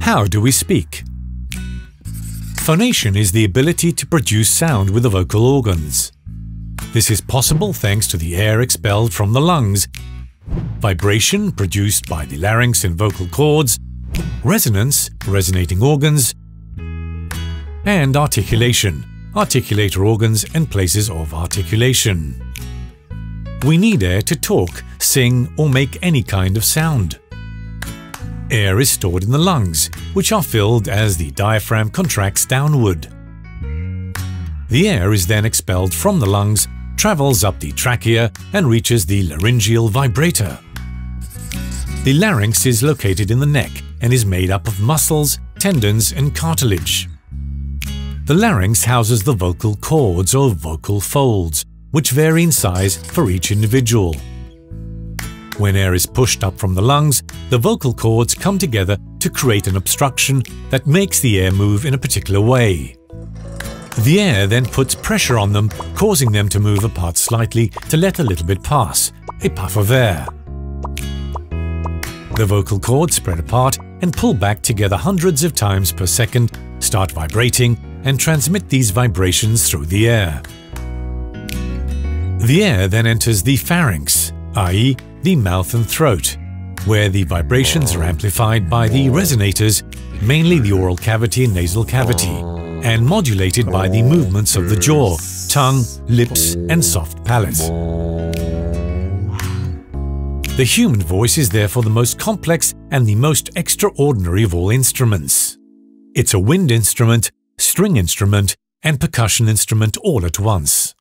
How do we speak? Phonation is the ability to produce sound with the vocal organs. This is possible thanks to the air expelled from the lungs, vibration produced by the larynx and vocal cords, resonance, resonating organs, and articulation, articulator organs and places of articulation. We need air to talk, sing or make any kind of sound. Air is stored in the lungs, which are filled as the diaphragm contracts downward. The air is then expelled from the lungs, travels up the trachea and reaches the laryngeal vibrator. The larynx is located in the neck and is made up of muscles, tendons and cartilage. The larynx houses the vocal cords or vocal folds, which vary in size for each individual. When air is pushed up from the lungs, the vocal cords come together to create an obstruction that makes the air move in a particular way. The air then puts pressure on them, causing them to move apart slightly to let a little bit pass, a puff of air. The vocal cords spread apart and pull back together hundreds of times per second, start vibrating, and transmit these vibrations through the air. The air then enters the pharynx, i.e. the mouth and throat, where the vibrations are amplified by the resonators, mainly the oral cavity and nasal cavity, and modulated by the movements of the jaw, tongue, lips, and soft palate. The human voice is therefore the most complex and the most extraordinary of all instruments. It's a wind instrument string instrument, and percussion instrument all at once.